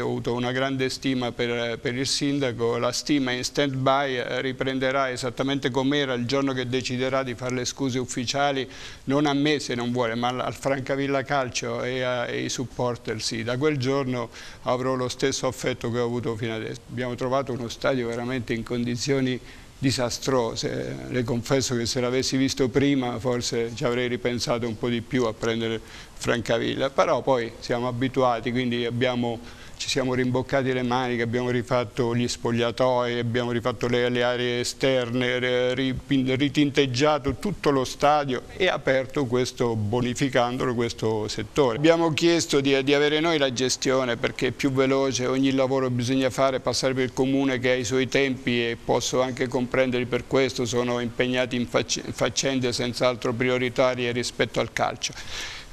Ho avuto una grande stima per, per il sindaco, la stima in stand by eh, riprenderà esattamente com'era il giorno che deciderà di fare le scuse ufficiali, non a me se non vuole, ma al Francavilla Calcio e ai supporter sì. Da quel giorno avrò lo stesso affetto che ho avuto fino adesso. Abbiamo trovato uno stadio veramente in condizioni disastrose. Le confesso che se l'avessi visto prima forse ci avrei ripensato un po' di più a prendere Francavilla, però poi siamo abituati, quindi abbiamo ci siamo rimboccati le maniche, abbiamo rifatto gli spogliatoi, abbiamo rifatto le, le aree esterne, ritinteggiato tutto lo stadio e aperto questo, bonificandolo questo settore. Abbiamo chiesto di, di, avere noi la gestione perché è più veloce, ogni lavoro bisogna fare, passare per il comune che ha i suoi tempi e posso anche comprenderli per questo, sono impegnati in faccende senz'altro prioritarie rispetto al calcio.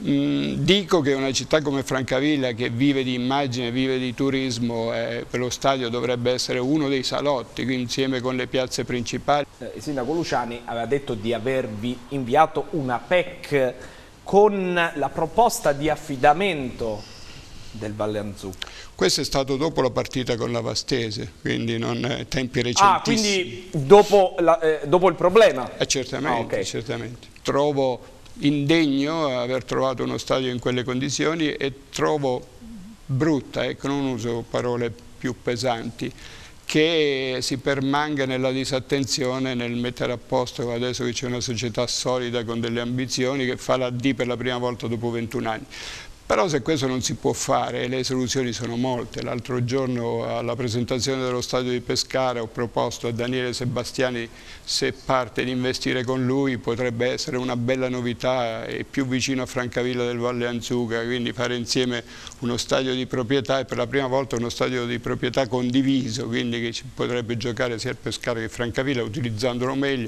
Mm, dico che una città come Francavilla che vive di immagine, vive di turismo, eh, per lo stadio dovrebbe essere uno dei salotti, insieme con le piazze principali. Eh, il sindaco Luciani aveva detto di avervi inviato una PEC con la proposta di affidamento del Valle Anzucca. Questo è stato dopo la partita con la Vastese, quindi non eh, tempi recentissimi. Ah, quindi dopo, la, eh, dopo il problema? Eh, certamente, ah, okay. certamente. Trovo indegno aver trovato uno stadio in quelle condizioni e trovo brutta, ecco, non uso parole più pesanti, che si permanga nella disattenzione nel mettere a posto adesso che c'è una società solida con delle ambizioni che fa la D per la prima volta dopo 21 anni. Però se questo non si può fare, le soluzioni sono molte. L'altro giorno alla presentazione dello stadio di Pescara ho proposto a Daniele Sebastiani se parte di investire con lui potrebbe essere una bella novità e più vicino a Francavilla del Valle Anzuga, quindi fare insieme uno stadio di proprietà e per la prima volta uno stadio di proprietà condiviso, quindi che ci potrebbe giocare sia a Pescara che a Francavilla utilizzandolo meglio.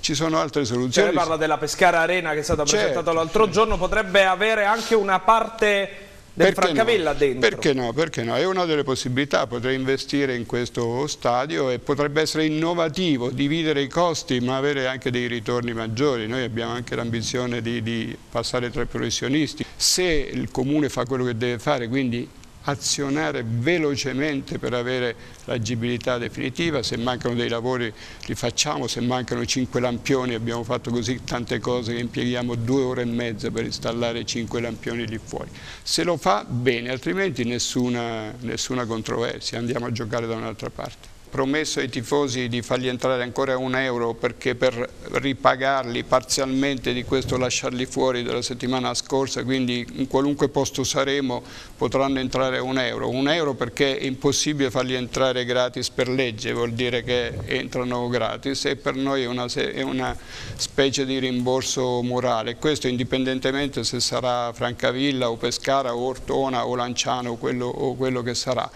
Ci sono altre soluzioni. Se parla della Pescara Arena che è stata certo, presentata l'altro giorno, potrebbe avere anche una parte del perché Francavilla no? dentro. Perché no? Perché no? È una delle possibilità, potrei investire in questo stadio e potrebbe essere innovativo, dividere i costi ma avere anche dei ritorni maggiori. Noi abbiamo anche l'ambizione di, di passare tra i professionisti. Se il Comune fa quello che deve fare, quindi azionare velocemente per avere l'agibilità definitiva, se mancano dei lavori li facciamo, se mancano cinque lampioni abbiamo fatto così tante cose che impieghiamo due ore e mezza per installare cinque lampioni lì fuori. Se lo fa bene, altrimenti nessuna, nessuna controversia, andiamo a giocare da un'altra parte promesso ai tifosi di fargli entrare ancora un euro perché per ripagarli parzialmente di questo lasciarli fuori dalla settimana scorsa, quindi in qualunque posto saremo potranno entrare un euro. Un euro perché è impossibile farli entrare gratis per legge, vuol dire che entrano gratis e per noi è una, è una specie di rimborso morale. Questo indipendentemente se sarà Francavilla o Pescara o Ortona o Lanciano o quello, o quello che sarà.